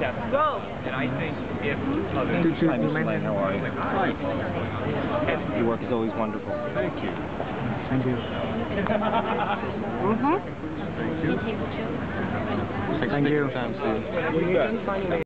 step. Go. And I think if other Hi, Mr. Lang, how are you? and Your work is always wonderful. thank you. Thank you. Mm-hmm. Thank you. Thank you. Thank. You.